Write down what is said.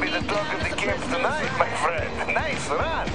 be the dog of the camp tonight, my friend. Nice run.